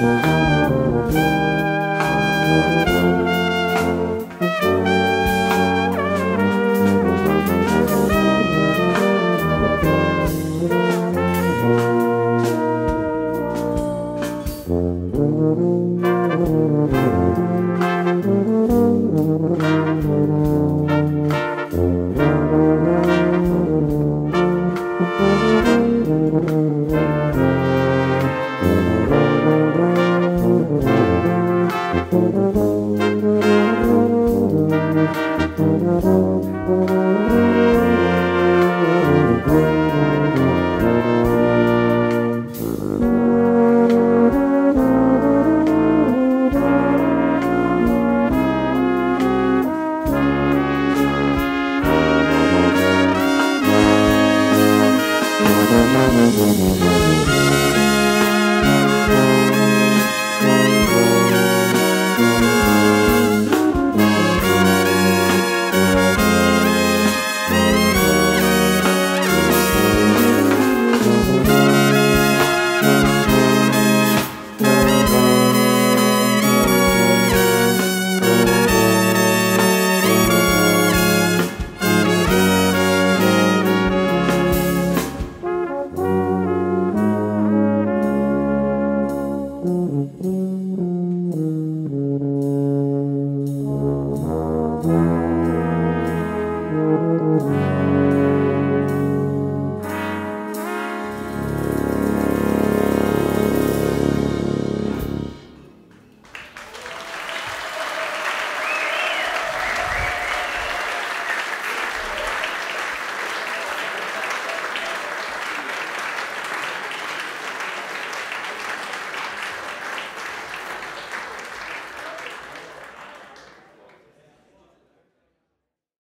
Mm-hmm. Música